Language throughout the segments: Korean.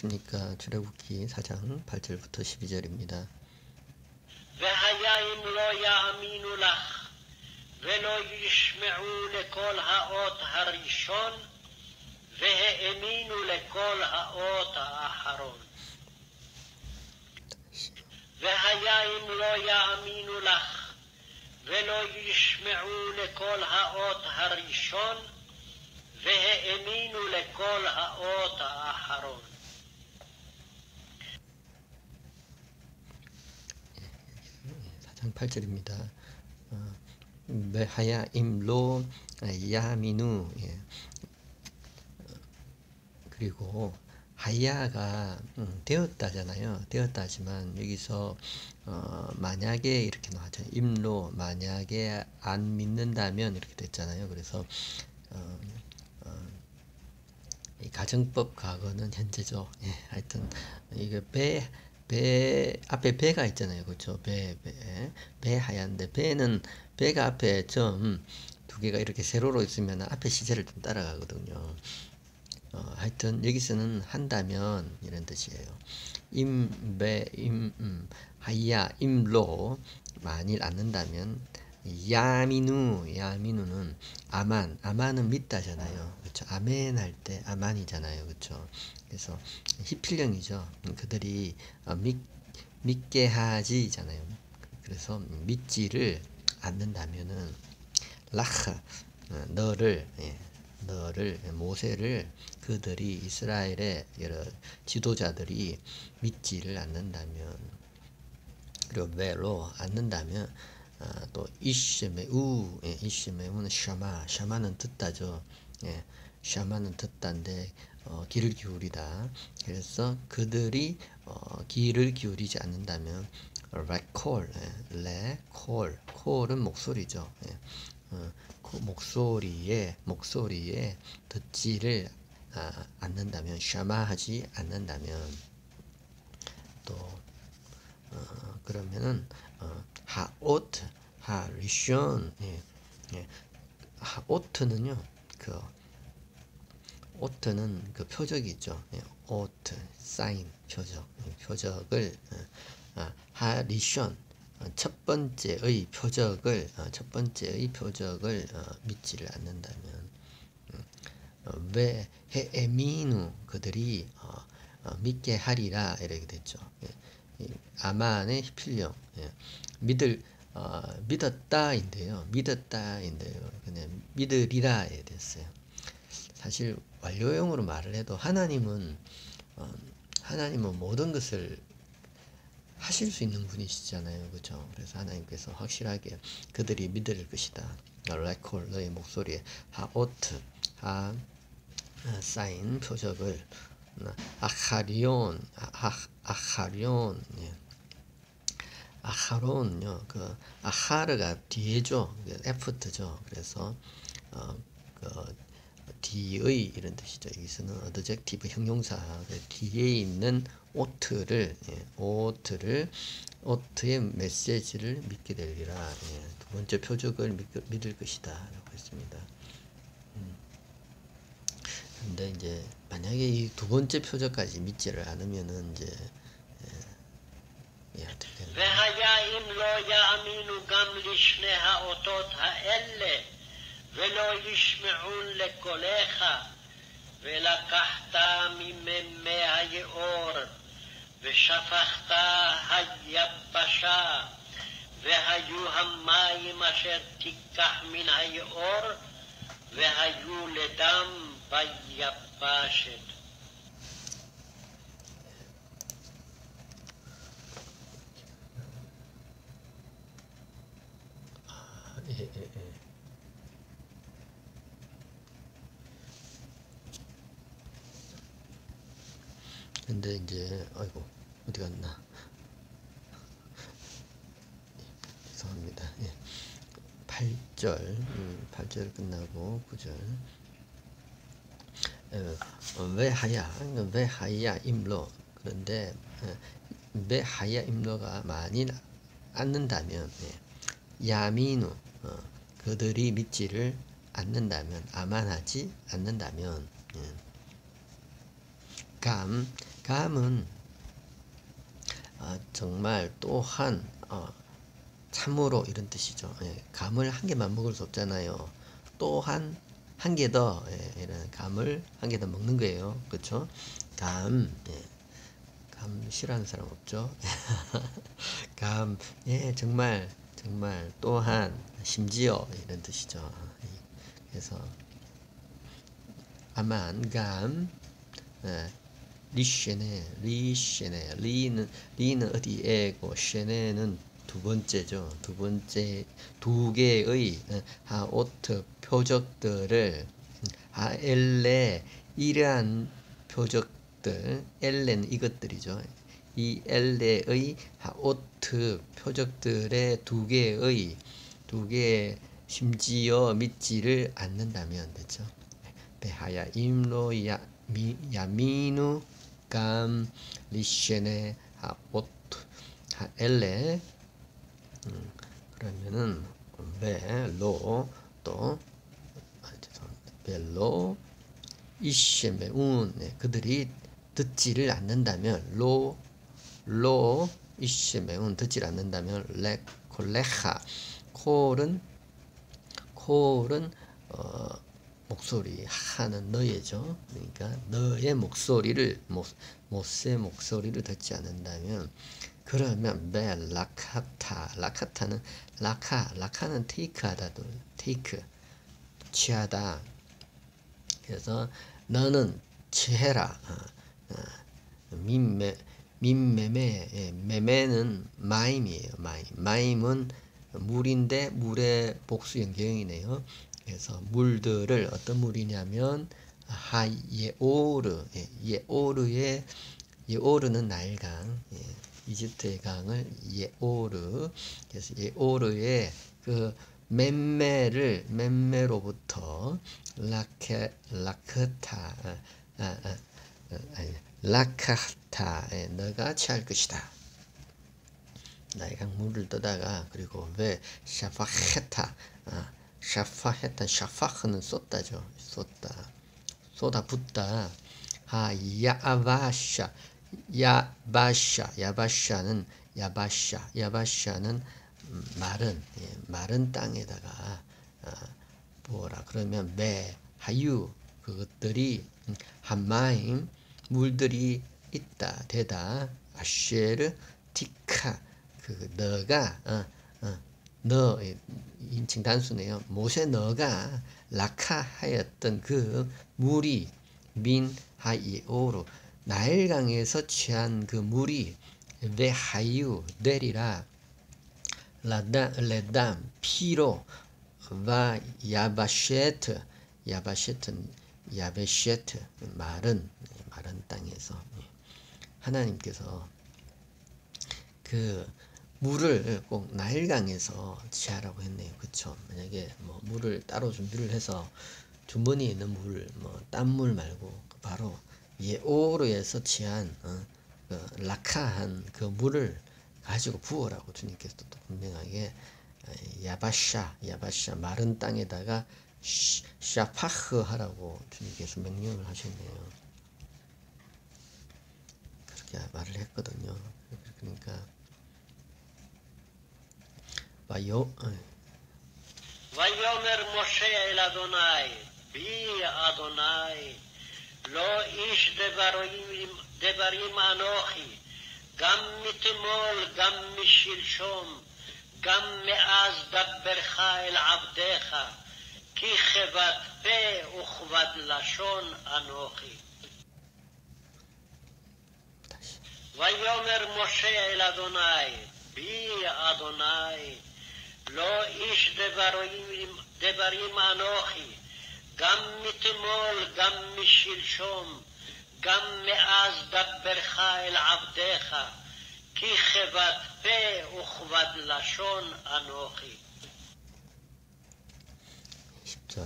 있습니까? 출애굽기 4장 8절부터 12절입니다. והיה אם לא יאמינו לך, ולא ישמעו לקול האות הראשון, והאמינו לקול האות האחרון. והיה אם לא יאמינו לך, ולא ישמעו לקול האות הראשון, והאמינו לקול האות האחרון. 8절입니다. 어, 메하야 임로 야미누 예. 어, 그리고 하야가 음, 되었다잖아요. 되었다지만 여기서 어, 만약에 이렇게 나왔죠. 임로 만약에 안 믿는다면 이렇게 됐잖아요. 그래서 어, 어, 이 가정법 과거는 현재죠. 예, 하여튼 이게 배, 배 앞에 배가 있잖아요, 그렇죠? 배, 배, 배 하얀데 배는 배가 앞에 좀두 개가 이렇게 세로로 있으면 앞에 시제를 좀 따라가거든요. 어, 하여튼 여기서는 한다면 이런 뜻이에요. 임 배 임 음, 하야 임로 만일 않는다면 야미누 야미누는 아만 아만은 믿다잖아요. 그렇죠? 아멘 할 때 아만이잖아요. 그렇죠? 그래서 히필령이죠. 그들이 어, 믿, 믿게 하지잖아요. 그래서 믿지를 않는다면은 라ха 어, 너를 예, 너를 모세를 그들이 이스라엘의 여러 지도자들이 믿지를 않는다면 그리고 왜로 않는다면 어, 또 이시메우 예, 이시메우는 샤마 샤마는 듣다죠. 예, 샤마는 듣다인데 어, 귀를 기울이다. 그래서 그들이 어, 귀를 기울이지 않는다면 레콜, 예, 레콜, 콜은 목소리죠. 예, 어, 그 목소리에 목소리에 듣지를 아, 않는다면 샤마하지 않는다면 또 어, 그러면은 어, 하오트 하리션 예, 예. 하오트는요 그 오트는 그 표적이 있죠 예, 오트 사인 표적 예, 표적을 어, 아, 하리션 어, 첫 번째의 표적을 어, 첫 번째의 표적을 어, 믿지를 않는다면 음, 어, 왜 헤에미누 그들이 믿게 하리라 이렇게 됐죠. 예, 이 아만의 필령 예, 믿을 어, 믿었다인데요. 믿었다인데요. 그냥 믿으리라에 됐어요. 사실 완료형으로 말을 해도 하나님은 어, 하나님은 모든 것을 하실 수 있는 분이시잖아요. 그죠? 그래서 하나님께서 확실하게 그들이 믿을 것이다. 레콜 너의 목소리에 하오트 하 아, 사인 표적을 어, 아카리온 아, 아카리온 예. 아하론요 그 아하르가 뒤에죠 에프트죠 그래서 어, 그 뒤의 이런 뜻이죠. 여기서는 어드젝티브 형용사 그 뒤에 있는 오트를 예, 오트를 오트의 메시지를 믿게 되리라. 예, 두 번째 표적을 믿, 믿을 것이다 라고 했습니다. 음. 근데 이제 만약에 이 두 번째 표적까지 믿지를 않으면은 이제 예, 예 어떻게 되나 ולא ישמעון לקולך, ולקחת ממימי היאור, ושפכת היבשה, והיו המים אשר תיקח מן היאור, והיו לדם ביבשת. 근데 이제 아이고 어디 갔나? 예, 죄송합니다. 예. 8절, 음, 8절 끝나고 9절. 어, 왜 하야? 왜 하야 임로? 그런데 어, 왜 하야 임로가 많이 않는다면 예. 야미누 어, 그들이 믿지를 않는다면 아만하지 않는다면 예. 감 감은 어, 정말 또한 어, 참으로 이런 뜻이죠. 예, 감을 한 개만 먹을 수 없잖아요. 또한 한 개더 예, 이런 감을 한 개 더 먹는 거예요. 그렇죠? 감, 예, 감 싫어하는 사람 없죠? 감, 예, 정말 정말 또한 심지어 이런 뜻이죠. 그래서 아만감 예, 리쉐네 리쉐네 리는 리는 어디에고 쉐네는 두 번째죠. 두 번째 두 개의 예, 하오트 표적들을 하엘레 이러한 표적들 엘레는 이것들이죠. 이 엘레의 하오트 표적들의 두 개의 두 개의 심지어 믿지를 않는다면 됐죠. 베하야 임로 야, 미, 야미누 감 리쉐네 하오트 하엘레 음, 그러면은 벨로 또 아, 죄송합니다. 벨로 이쉐메운 네, 그들이 듣지를 않는다면 로 로 이쉐메운 듣지 않는다면 레 콜레하 콜은 콜은 어, 목소리 하는 너의죠. 그러니까 너의 목소리를 모, 모세 목소리를 듣지 않는다면 그러면 벨 라카타 라카타는 라카 라카는 테이크하다도 테이크 취하다. 그래서 너는 취해라. 어, 어, 민매 민매매 예, 매매는 마임이에요 마임. 마임은 물인데 물의 복수 연경이네요 그래서 물들을 어떤 물이냐면 하 예오르. 예, 예오르의 예오르는 나일강. 예, 이집트의 강을 예오르. 그래서 예오르의 그 맴매를 맴매로부터 라케 라크타 아, 아, 아, 아니, 라카타 예, 너가 취할 것이다. 나의 강물을 떠다가 그리고 왜 샤파헤타 아, 샤파헤타 샤파흐는 쏟다죠. 쏟다. 쏟아 붓다. 하 야바샤. 야바샤. 야바샤는 야바샤. 야바샤는 마른 예, 마른 땅에다가 아, 뭐라. 그러면 매 하유 그것들이 한마임 물들이 있다 되다. 아쉐르 티카 그 너가 어, 어, 너 인칭 단수네요. 모세 너가 라카하였던 그 물이 민 하이오로 나일강에서 취한 그 물이 레하유 내리라. 라다 레담 피로 와 야바셰트 야바셰트 야베셰트 마른 마른 땅에서. 하나님께서 그 물을 꼭 나일강에서 취하라고 했네요. 그쵸? 만약에 뭐 물을 따로 준비를 해서 주머니에 있는 물, 뭐 땀물 말고 바로 예오르에서 취한 어, 그 라카한 그 물을 가지고 부어라고 주님께서 또 분명하게 야바샤, 야바샤 마른 땅에다가 샤파흐 하라고 주님께서 명령을 하셨네요. 그렇게 말을 했거든요. 그러니까 ויאמר משה אל אדוני, בי אדוני, לא איש דברים, דברים אנוכי, גם מתמול, גם משלשום, גם מאז דברך אל עבדיך, כי כבד פה וכבד לשון אנוכי. ויאמר משה אל אדוני, בי אדוני, לא איש דברים, דברים אנוכי, גם מתמול, גם משלשום, גם מאז דברך אל עבדיך, כי כבד פה וכבד לשון אנוכי. אה?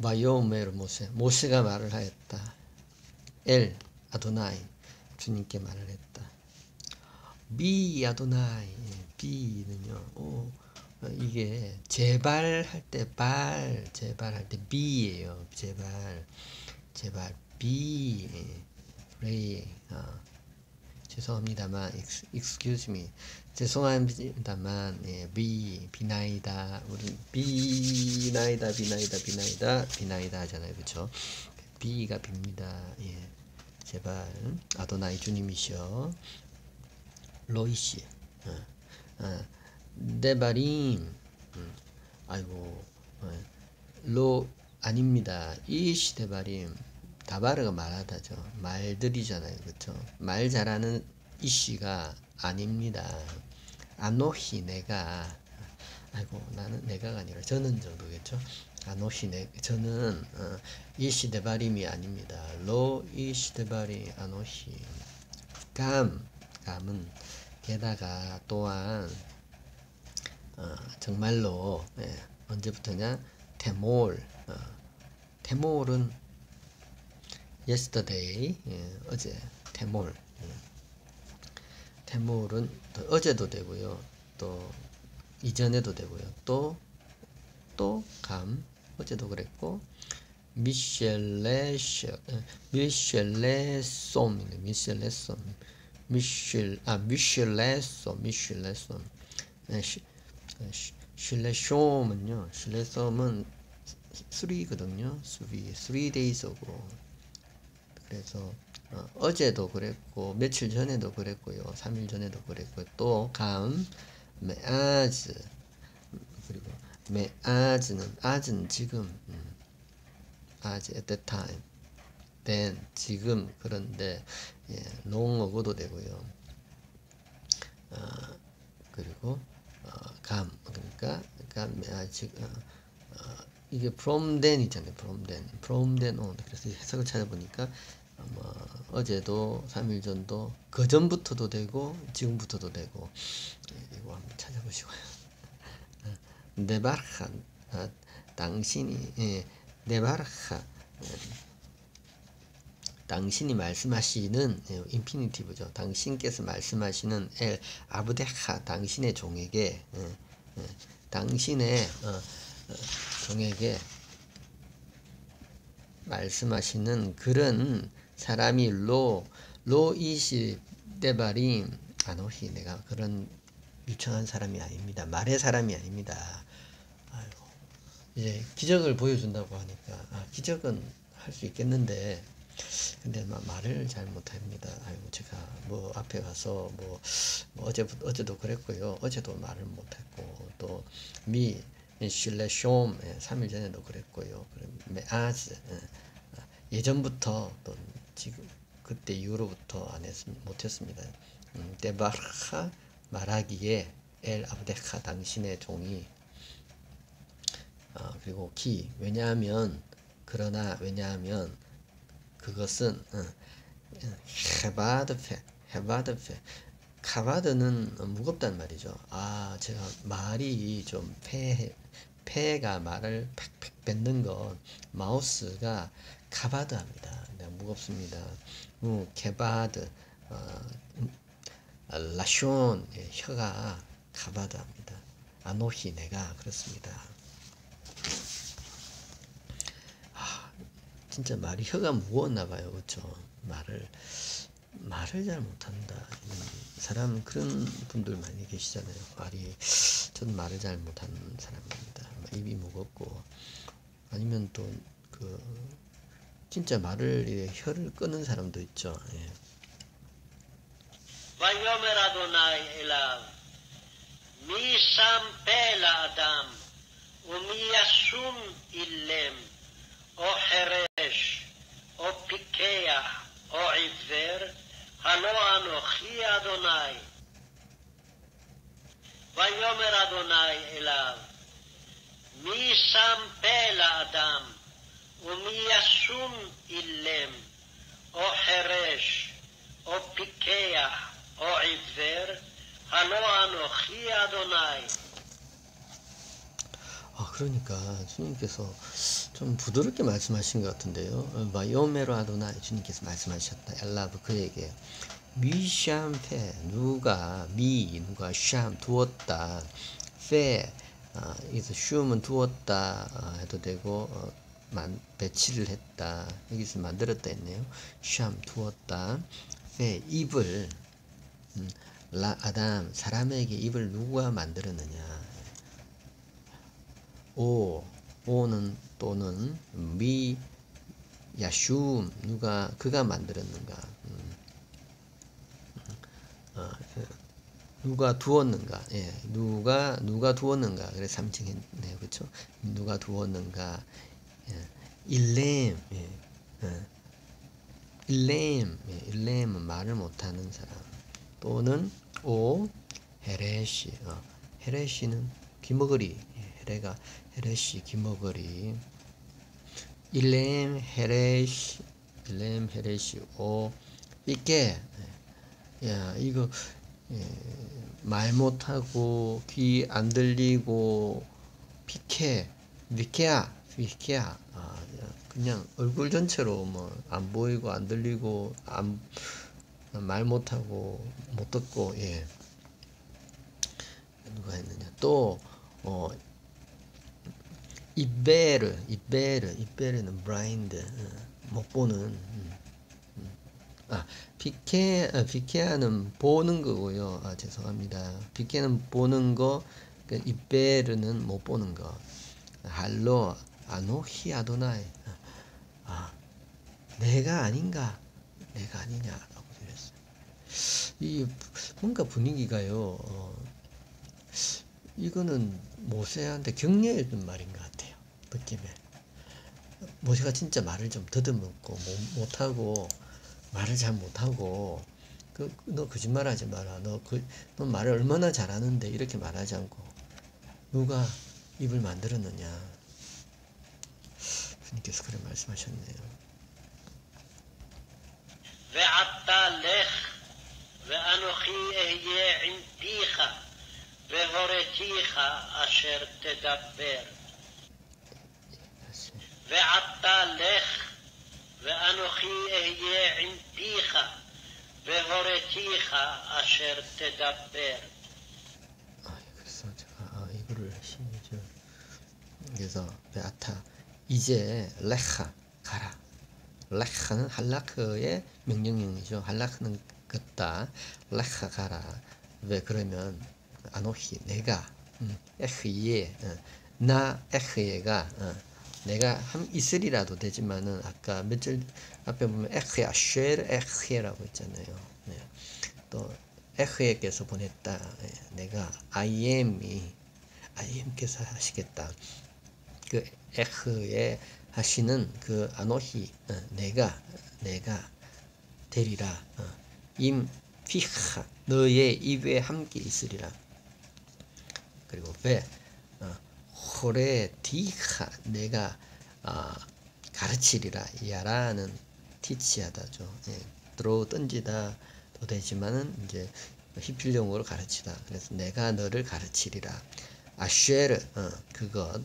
ויאמר משה, משה גמר אמר את אל אדוני 주님께 말을 했다. 비 아도나이 비는요. 오, 어, 이게 제발 할 때 발, 제발 할 때 비예요. 제발, 제발 비, pray. 어, 죄송합니다만, excuse me. 죄송합니다만, 예, 비, 비나이다. 우리 비나이다, 비나이다, 비나이다, 비나이다 하잖아요. 그쵸? 비가 빕니다. 예. 제발, 아도나이 주님이시여. 로이시. 어, 어. 데바림 음, 아이고 어, 로 아닙니다. 이시 데바림 다바르가 말하다죠. 말들이잖아요. 그쵸? 말 잘하는 이씨가 아닙니다. 아노히 내가. 아이고 나는 내가가 아니라 저는 정도겠죠 아노히 내 저는 어, 이시 데바림이 아닙니다. 로 이시 데바리 아노히 감 감은 게다가 또한 어, 정말로 예, 언제부터냐? 테몰 어, 테몰은 yesterday 예, 어제 테몰 예. 테몰은 어제도 되고요. 또 이전에도 되고요. 또또감 어제도 그랬고 미셸레셔 미셸레솜 미셸레 솜 미셸 아 미셸레 솜 미셸레 솜. 실내쇼음은요 실내썸은 3거든요. 3 3 days고. 그래서 어, 제도 그랬고 며칠 전에도 그랬고요. 3일 전에도 그랬고 또 감 메아즈 메아즈는 아즈는 지금 음, 아즈 at that time then 지금 그런데 예, 롱어고도 되고요 어, 그리고 어, 감 그러니까 그러니까 아, 지금 어, 어, 이게 from then 있잖아요. from then, from then on. 그래서 해석을 찾아보니까 어, 뭐 어제도 3일 전도 그 전부터도 되고 지금부터도 되고 예, 이거 한번 찾아보시고요. 네바르하 아, 당신이 예, 네바르하 예, 당신이 말씀하시는 예, 인피니티브죠. 당신께서 말씀하시는 엘 아브데하 당신의 종에게 예, 예, 당신의 어, 어, 종에게 말씀하시는 그런 사람이 로 로이시 데바림 아노히 내가 그런 유창한 사람이 아닙니다. 말의 사람이 아닙니다. 이제 기적을 보여준다고 하니까 아, 기적은 할 수 있겠는데 근데 막 말을 잘 못합니다. 아이고 제가 뭐 앞에 가서 뭐, 뭐 어제 어제도 그랬고요. 어제도 말을 못했고 또 미 실레숑 3일 전에도 그랬고요. 메아즈 예, 예전부터 또 지금 그때 이후로부터 안 했, 못했습니다. 음, 데바르하 말하기에 엘 아브데카 당신의 종이 어, 그리고 키 왜냐하면 그러나 왜냐하면 그것은 헤바드페 헤바드페 카바드는 무겁단 말이죠. 아 제가 말이 좀 폐, 폐가 말을 팩팩 뱉는 건 마우스가 카바드합니다. 네, 무겁습니다. 무 케바드 어, 라숀 예, 혀가 카바드합니다. 아노히 내가 그렇습니다. 진짜 말이 혀가 무거웠나 봐요. 그렇죠? 말을 말을 잘 못한다. 사람 그런 분들 많이 계시잖아요. 말이 저는 말을 잘 못하는 사람입니다. 입이 무겁고 아니면 또 그 진짜 말을 혀를 끄는 사람도 있죠. 예. ויאמר אדוני אליו, מי שם פה לאדם, ומי ישום אילם, או חירש, או פיקח, או עיוור, הלא אנוכי אדוני. ויאמר אדוני אליו, מי שם פה לאדם, ומי ישום אילם, או חירש, או פיקח, או עיוור, הלא אנוכי אדוני. 아, 그러니까 주님께서 좀 부드럽게 말씀하신 것 같은데요. 바이오메로 아도나 주님께서 말씀하셨다. 엘라브 그에게 미샴페 누가 미 누가 샴 두었다. 페 아, 여기서 쉬움은 두었다 아, 해도 되고 어, 만, 배치를 했다 여기서 만들었다 했네요 샴 두었다 페 입을 음, 라 아담 사람에게 입을 누가 만들었느냐 오 오는 또는 미 야슈 누가 그가 만들었는가 음. 어, 누가 두었는가 예 누가 누가 두었는가 그래 삼칭했네요 그렇죠 누가 두었는가 예. 일렘 예. 예. 일렘 예. 일렘은 말을 못하는 사람 또는 오 헤레시 어. 헤레시는 귀머거리 예. 헤레가 헤레시 귀머거리. 일렘 헤레시 일렘 헤레시 오 삐게 야 이거 예, 말 못하고 귀 안 들리고 피케 비케아 비케아 아, 그냥 얼굴 전체로 뭐 안 보이고 안 들리고 안 말 못하고 못 듣고 예. 누가 했느냐. 또 어, 이베르 이베르 이베르는 블라인드 어, 못 보는 음, 음. 아 비케 아, 비케아는 보는 거고요. 아 죄송합니다. 비케는 보는 거그 이베르는 못 보는 거. 할로 아노히 아도나이. 아 내가 아닌가? 내가 아니냐라고 그랬어요. 이 뭔가 분위기가요 어, 이거는 모세한테 격려해 준 말인 것 같아요. 느낌에. 모세가 진짜 말을 좀 더듬었고 못하고 말을 잘 못하고 그, 너 거짓말 하지 마라. 너, 그, 너 말을 얼마나 잘하는데 이렇게 말하지 않고 누가 입을 만들었느냐. 주님께서 그런 말씀하셨네요. ועתה לך, ואנוכי אהיה עם פיך. והורתיך אשר תדבר. ועתה לך, ואנוכי אהיה עם פיך, והורתיך אשר תדבר. 그래서 제가 아, 이거를 심지어 그래서 베아타 이제 레카 가라. 레카는 할라크의 명령형이죠. 할라크는 걷다. 레카 가라. 왜 그러면 아노히 내가 음, 에흐예 어, 나 에흐예가 어, 내가 함 있으리라도 되지만은 아까 몇 절 앞에 보면 에흐야 아, 쉐르 에흐예라고 있잖아요. 네. 또 에흐예께서 보냈다. 네. 내가 I am이 I am께서 하시겠다. 그 에흐에 하시는 그 아노히 어, 내가 내가 되리라 어, 임 피하 너의 입에 함께 있으리라. 그리고 배 어, 호레 디하 내가 어, 가르치리라 야라는 티치하다죠. 예, 들어 던지다도 되지만은 이제 히필 용어로 가르치다. 그래서 내가 너를 가르치리라. 아쉐르 어, 그것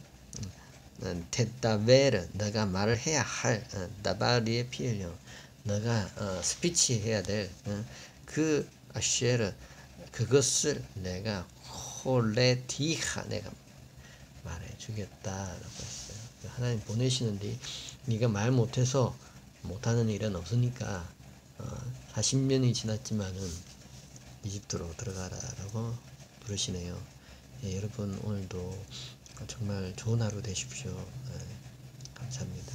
음, 테다베르 너가 말을 해야 할 어, 다바리의 필용 너가 어, 스피치 해야 될그 어, 아쉐르 그것을 내가 홀레디하 내가 말해 주겠다라고 했어요. 하나님 보내시는데 네가 말 못해서 못하는 일은 없으니까 어, 40년이 지났지만은 이집트로 들어가라라고 부르시네요. 예, 여러분 오늘도 정말 좋은 하루 되십시오. 예, 감사합니다.